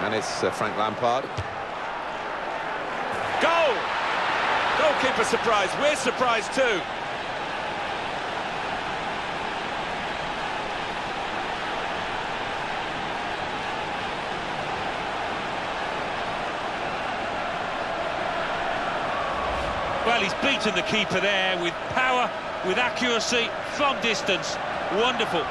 And it's uh, Frank Lampard. Goal! Goalkeeper surprise. We're surprised too. Well, he's beaten the keeper there with power, with accuracy, from distance. Wonderful.